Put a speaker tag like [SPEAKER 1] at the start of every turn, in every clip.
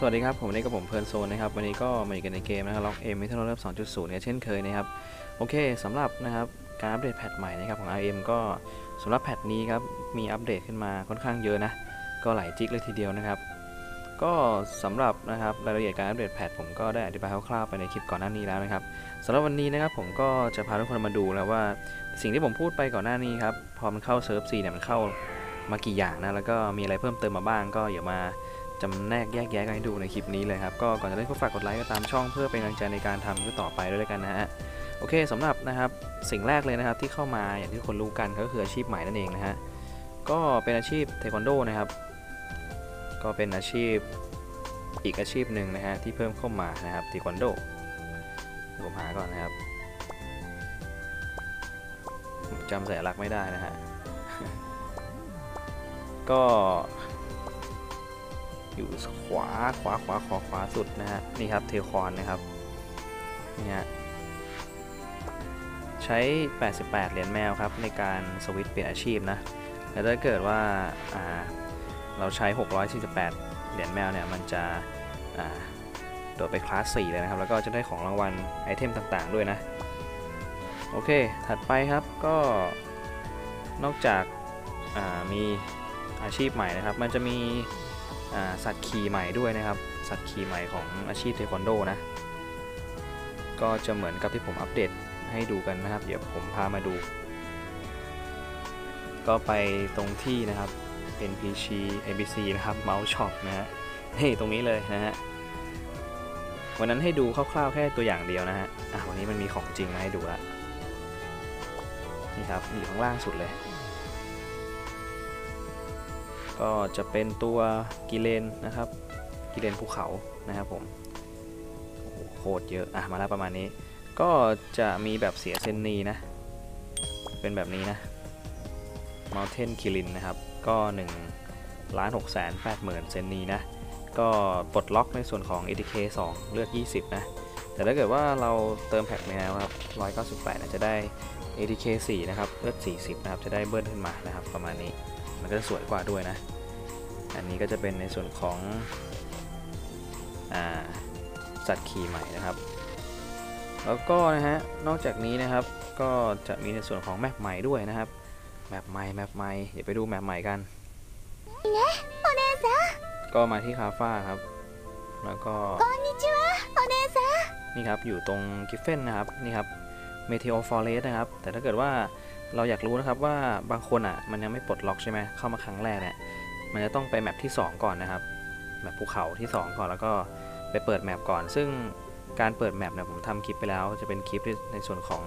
[SPEAKER 1] สวัสดีครับ ผมนี่กับผมเพลินโซนนะครับ วันนี้ก็มาอยู่กันในเกมนะครับ Ragnarok M Eternal Love 2.0เนี่ยเช่นเคยนะครับ โอเคสำหรับนะครับการอัปเดต patch ใหม่นะครับของ RM ก็สำหรับ patch นี้ครับ มีอัปเดตขึ้นมาค่อนข้างเยอะนะ ก็หลายจิกเลยทีเดียวนะครับ ก็สำหรับนะครับรายละเอียดการอัปเดต patch ผมก็ได้อธิบายคร่าวๆไปในคลิปก่อนหน้านี้แล้วนะครับสำหรับวันนี้นะครับผมก็จะพาทุกคนมาดูแล้วว่าสิ่งที่ผมพูดไปก่อนหน้านี้ครับพอมันเข้าเซิร์ฟ SEA เนี่ยมันเข้ามากี่อย่างนะแล้วก็มีอะไรเพิ่มเติมมาบ้างก็อย่ามา จำแนกแยกแยะกันให้ดูในคลิปนี้เลยครับ ก็ก่อนจะเล่นก็ฝากกดไลค์ก็ตามช่องเพื่อเป็นกำลังใจในการทำก็ต่อไปด้วยกันนะฮะโอเคสำหรับนะครับสิ่งแรกเลยนะครับที่เข้ามาอย่างที่คนรู้กันก็คืออาชีพใหม่นั่นเองนะฮะก็เป็นอาชีพเทควันโดนะครับก็เป็นอาชีพอีกอาชีพหนึ่งนะฮะที่เพิ่มเข้ามานะครับเทควันโดผมหาก่อนนะครับจำสัญลักษณ์ไม่ได้นะฮะก็ อยู่ขวาขวาขวาขวาขวาสุดนะฮะนี่ครับเทคอนนะครับนี่ฮะใช้ 88 เหรียญแมวครับในการสวิตช์เปลี่ยนอาชีพนะแต่ถ้าเกิดว่าาเราใช้ 648 เหรียญแมวเนี่ยมันจะโดดไปคลาส 4 เลยนะครับ แล้วก็จะได้ของรางวัลไอเทมต่างๆด้วยนะ โอเค ถัดไปครับก็นอกจากามีอาชีพใหม่นะครับ มันจะมี สัตว์ขี่ใหม่ด้วยนะครับ สัตว์ขี่ใหม่ของอาชีพเทควันโดนะ ก็จะเหมือนกับที่ผมอัปเดตให้ดูกันนะครับ เดี๋ยวผมพามาดู ก็ไปตรงที่นะครับ NPC ABC นะครับ Mouse Shop นะฮะนี่ตรงนี้เลยนะฮะวันนั้นให้ดูคร่าวๆแค่ตัวอย่างเดียวนะฮะอะวันนี้มันมีของจริงมาให้ดูละนี่ครับอยู่ข้างล่างสุดเลย ก็จะเป็นตัวกิเลนนะครับ กิเลนภูเขานะครับผมโโหโคตรเยอะอะมาแล้วประมาณนี้ ก็จะมีแบบเสียเซนนีนะ เป็นแบบนี้นะ Mountain คิรินนะครับ ก็1ล้าน6แสน8หมื่นเซนนีนะ ก็ปลดล็อกในส่วนของ ATK 2 เลือด20 นะ แต่ถ้าเกิดว่าเราเติมแพ็กแมวครับ198นะจะได้ ATK 4 นะครับ เลือด40 นะครับ จะได้เบิ้ลขึ้นมานะครับ ประมาณนี้ มันก็จะสวยกว่าด้วยนะ อันนี้ก็จะเป็นในส่วนของอาสัตว์ขี่ใหม่นะครับ แล้วก็นะฮะ นอกจากนี้นะครับ ก็จะมีในส่วนของ map ใหม่ด้วยนะครับ map ใหม่ map ใหม่ เดี๋ยวไปดู map ใหม่กันก็มาที่ Kafra ครับ แล้วก็นี่ครับ อยู่ตรง Geffen นะครับ นี่ครับ Meteor Forest นะครับ แต่ถ้าเกิดว่าเราอยากรู้นะครับว่าบางคนอะมันยังไม่ปลดล็อกใช่ไหมเข้ามาครั้งแรกเนี่ยมันจะต้องไป map ที่ 2 ก่อนนะครับ map ภูเขาที่ 2 ก่อนแล้วก็ไปเปิด map ก่อน ซึ่งการเปิด map เนี่ยผมทำคลิปไปแล้ว จะเป็นคลิปในส่วนของ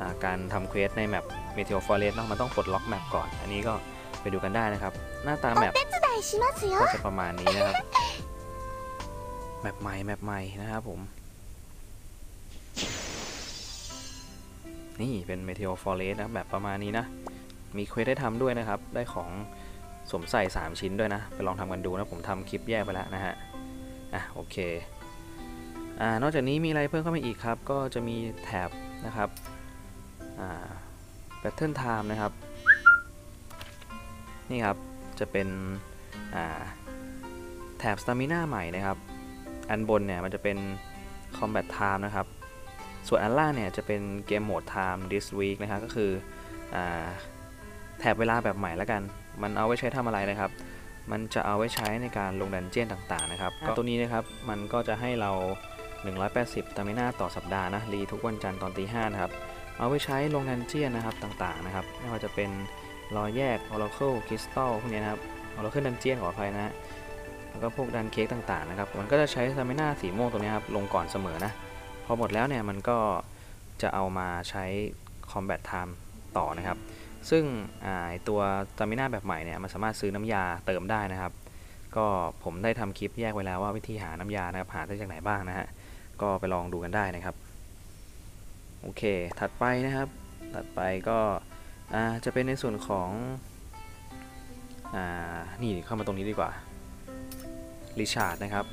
[SPEAKER 1] อการทำ quest ใน map Meteor Forest เนาะมันต้องปลดล็อก map ก่อน อันนี้ก็ไปดูกันได้นะครับ หน้าตา
[SPEAKER 2] map
[SPEAKER 1] ก็จะประมาณนี้นะครับ map ใหม่ map ใหม่นะครับผม นี่เป็น Meteor Forest นะแบบประมาณนี้นะ มี quest ได้ทำด้วยนะครับ ได้ของสวมใส่ 3 ชิ้นด้วยนะ ไปลองทำกันดูนะ ผมทำคลิปแยกไปแล้วนะฮะ อะโอเค อ่านอกจากนี้มีอะไรเพิ่มเข้ามาอีกครับ ก็จะมีแท็บนะครับ อ่า Pattern Time นะครับ นี่ครับ จะเป็น อ่า แถบ Stamina ใหม่นะครับ อันบนเนี่ยมันจะเป็น Combat Time นะครับ ส่วนอันล่างเนี่ยจะเป็นเกมโหมด Time this week นะครับก็คืออาแถบเวลาแบบใหม่แล้วกัน มันเอาไว้ใช้ทำอะไรนะครับ มันจะเอาไว้ใช้ในการลงดันเจียนต่างๆนะครับก็ตัวนี้นะครับมันก็จะให้เรา 180สตามินาต่อสัปดาห์นะรีทุกวันจันทร์ตอนตีห้านะครับเอาไว้ใช้ลงดันเจียนนะครับต่างๆนะครับไม่ว่าจะเป็นรอยแยก Oracle Crystal พวกนี้นะครับ Oracle Dungeon ขออภัยนะฮะแล้วก็พวกดันเค้กต่างๆนะครับ มันก็จะใช้สตามินาสีม่วงตรงนี้ครับ ลงก่อนเสมอนะ พอหมดแล้วเนี่ยมันก็จะเอามาใช้ Combat Time ต่อนะครับ ซึ่งตัว Stamina แบบใหม่เนี่ยมันสามารถซื้อน้ำยาเติมได้นะครับ ก็ผมได้ทำคลิปแยกไว้แล้วว่าวิธีหาน้ำยานะครับหาได้จากไหนบ้างนะฮะก็ไปลองดูกันได้นะครับโอเค ถัดไปนะครับ ถัดไปก็จะเป็นในส่วนของอนี่เข้ามาตรงนี้ดีกว่าrecharge นะครับ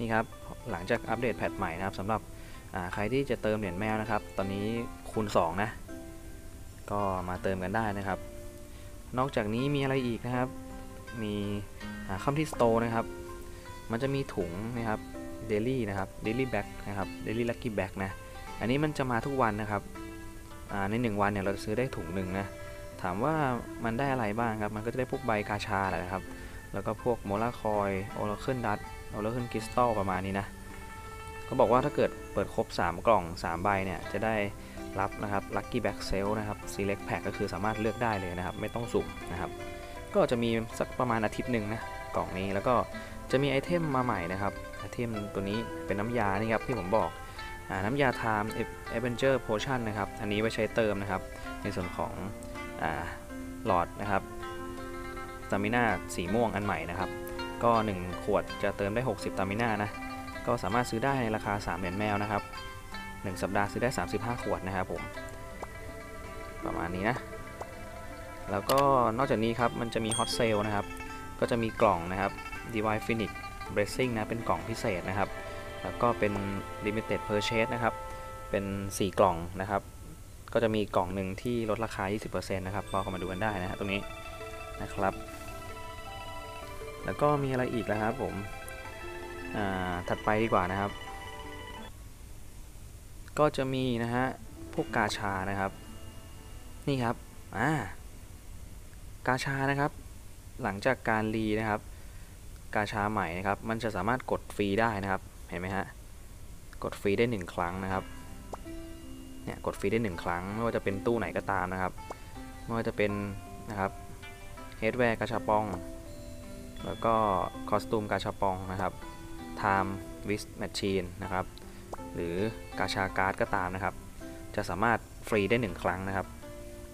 [SPEAKER 1] นี่ครับ หลังจากอัปเดต patch ใหม่นะครับสำหรับใครที่จะเติมเหรียญแมวนะครับ ตอนนี้คูณ 2 นะ ก็มาเติมกันได้นะครับ นอกจากนี้มีอะไรอีกนะครับ มีอ่าเข้าที่ store นะครับ มันจะมีถุงนะครับ daily นะครับ daily bag นะครับ daily lucky bag นะ อันนี้มันจะมาทุกวันนะครับใน 1 วันเนี่ยเราจะซื้อได้ถุงหนึ่งนะ ถามว่ามันได้อะไรบ้างครับ มันก็จะได้พวกใบกาชาแหละนะครับ แล้วก็พวก Mora Coin Oracle Dust Oracle Crystal ประมาณนี้นะ เขาบอกว่าถ้าเกิดเปิดครบ 3 กล่อง 3 ใบเนี่ย จะได้รับนะครับ Lucky Bag Sale นะครับ Select Pack ก็คือสามารถเลือกได้เลยนะครับ ไม่ต้องสุ่มนะครับ ก็จะมีสักประมาณอาทิตย์หนึ่งนะ กล่องนี้แล้วก็จะมีไอเทมมาใหม่นะครับ ไอเทมตัวนี้เป็นน้ำยานี่ครับที่ผมบอกอน้ำยา Time Avenger Potion นะครับ อันนี้ไว้ใช้เติมนะครับ ในส่วนของอหลอดนะครับสตามิน่าสีม่วงอันใหม่นะครับ ก็ 1 ขวดจะเติมได้ 60สตามิน่านะ ก็สามารถซื้อได้ในราคา 3 เหรียญแมวนะครับ 1 สัปดาห์ซื้อได้ 35 ขวดนะครับผมประมาณนี้นะ แล้วก็นอกจากนี้ครับ มันจะมีฮอตเซลนะครับ ก็จะมีกล่องนะครับ Divine Phoenix Blessing นะ เป็นกล่องพิเศษนะครับ แล้วก็เป็น Limited Purchase นะครับ เป็น 4 กล่องนะครับ ก็จะมีกล่องหนึ่งที่ลดราคา 20%นะครับก็เข้ามาดูกันได้นะฮะตรงนี้นะครับ แล้วก็มีอะไรอีกแล้วครับผม ถัดไปดีกว่านะครับ ก็จะมีนะฮะพวกกาชานะครับ นี่ครับอ่ากาชานะครับ หลังจากการรีนะครับ กาชาใหม่นะครับ มันจะสามารถกดฟรีได้นะครับ เห็นไหมฮะ กดฟรีได้ 1 ครั้งนะครับ เนี่ยกดฟรีได้ 1 ครั้ง ไม่ว่าจะเป็นตู้ไหนก็ตามนะครับ ไม่ว่าจะเป็นนะครับ headwear กาชาปอง แล้วก็ costume กาชาปองนะครับ Time with Machine นะครับ หรือกาชาการ์ดก็ตามนะครับ จะสามารถฟรีได้ 1 ครั้งนะครับ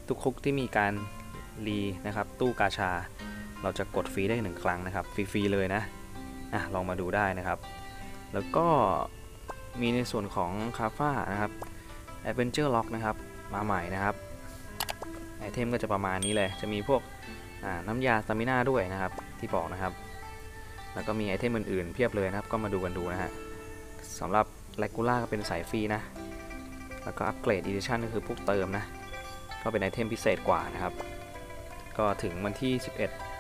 [SPEAKER 1] ทุกตู้ที่มีการรีนะครับ ตู้กาชา เราจะกดฟรีได้ 1 ครั้งนะครับ ฟรีๆเลยนะอะลองมาดูได้นะครับ แล้วก็มีในส่วนของคาฟร้านะครับ Adventure Log นะครับ มาใหม่นะครับ ไอเทมก็จะประมาณนี้เลย จะมีพวกน้ำยา stamina ด้วยนะครับ ที่บอกนะครับ แล้วก็มีไอเทมอื่นๆเพียบเลยนะครับ ก็มาดูกันดูนะฮะสำหรับ r e g u l a r ก็เป็นสายฟรีนะ แล้วก็อัปเกรด Edition ก็คือพวกเติมนะ ก็เป็นไอเทมพิเศษกว่านะครับ ก็ถึงวันที่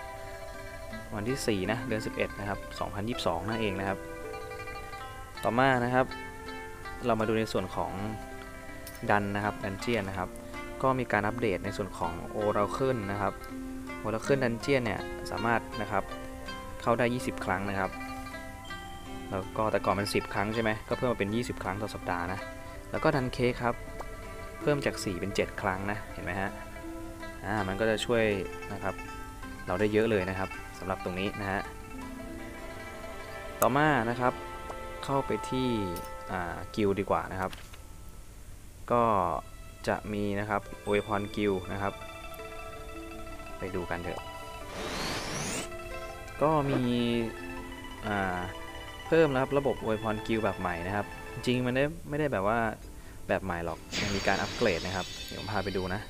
[SPEAKER 1] 11 วันที่ 4 นะ เดือน 11 นะครับ 2022 นั่นเองนะครับ ต่อมานะครับ เรามาดูในส่วนของดันนะครับ ดันเจียนนะครับ ก็มีการอัปเดตในส่วนของ Oracle นะครับ Oracle Dungeon เนี่ยสามารถนะครับ เข้าได้ 20 ครั้งนะครับ แล้วก็แต่ก่อนมัน 10 ครั้งใช่ไหมก็เพิ่มมาเป็น 20 ครั้งต่อสัปดาห์นะ แล้วก็ดันเค้กครับ เพิ่มจาก 4 เป็น 7 ครั้งนะ เห็นไหมฮะ อ่า มันก็จะช่วยนะครับ เราได้เยอะเลยนะครับสำหรับตรงนี้นะฮะ ต่อมานะครับ เข้าไปที่กิลดีกว่านะครับ ก็จะมีนะครับอวยพรกิลนะครับ ไปดูกันเถอะ ก็มีเพิ่มนะครับระบบอวยพรกิลด์แบบใหม่นะครับ จริงมันได้ไม่ได้แบบว่าแบบใหม่หรอกมันมีการอัปเกรดนะครับ เดี๋ยวผมพาไปดูนะ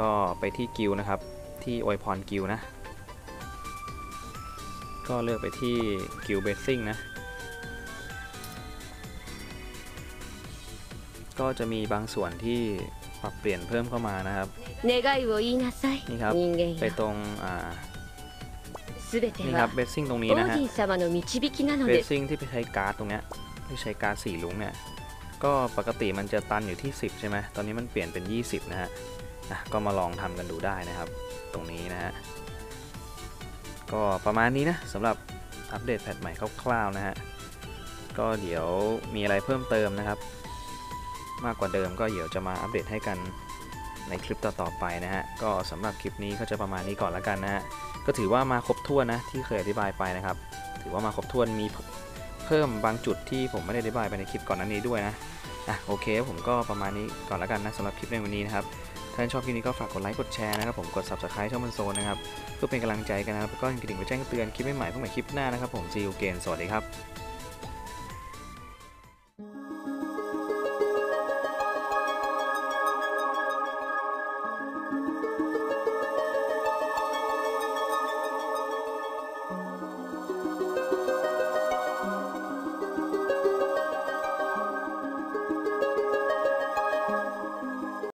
[SPEAKER 1] ก็ไปที่กิลด์นะครับ ที่อวยพรกิลด์นะ ก็เลือกไปที่ guild blessing นะ ก็จะมีบางส่วนที่ปรับเปลี่ยนเพิ่มเข้ามานะครับนี่ครับไปตรงอ่า นี่ครับ blessing ตรงนี้นะฮะ blessing ที่ไปใช้การ์ดตรงเนี้ยที่ใช้การ์ดสีลุงเนี่ย ก็ปกติมันจะตันอยู่ที่ 10 ใช่ไหมตอนนี้มันเปลี่ยนเป็น 20 นะฮะอะก็มาลองทำกันดูได้นะครับ ตรงนี้นะฮะ ก็ประมาณนี้นะสำหรับอัปเดต patch ใหม่คร่าวๆนะฮะ ก็เดี๋ยวมีอะไรเพิ่มเติมนะครับ มากกว่าเดิมก็เดี๋ยวจะมาอัปเดตให้กันในคลิปต่อๆไปนะฮะ ก็สำหรับคลิปนี้ก็จะประมาณนี้ก่อนแล้วกันนะฮะ ก็ถือว่ามาครบถ้วนนะที่เคยอธิบายไปนะครับ ถือว่ามาครบถ้วนมีเพิ่มบางจุดที่ผมไม่ได้อธิบายไปในคลิปก่อนนั้นนี้ด้วยนะอะโอเค ผมก็ประมาณนี้ก่อนแล้วกันนะสำหรับคลิปในวันนี้นะครับถ้าชอบคลิปนี้ก็ฝากกดไลค์กดแชร์นะครับผมกด subscribe ช่องมันโซนนะครับเพื่อเป็นกำลังใจกันนะครับแล้วก็กระดิ่งไปแจ้งเตือนคลิปใหม่ๆเพื่อใหม่คลิปหน้านะครับผมซีอูเกนสวัสดีครับ